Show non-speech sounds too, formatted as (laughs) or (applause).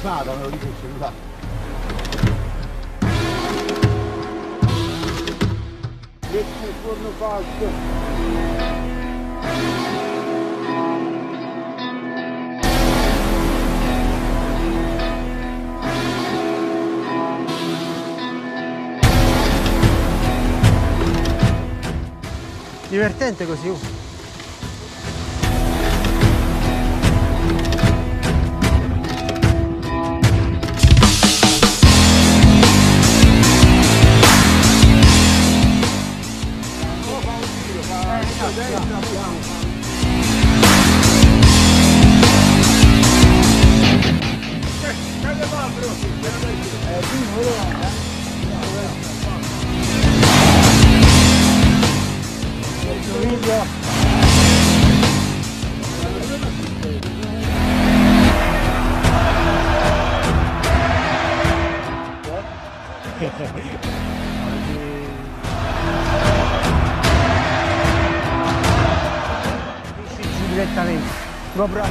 usata, me lo dico usata. Che giorno faccio? divertente così. Uh. Uh. (laughs) diretamente. Dobra.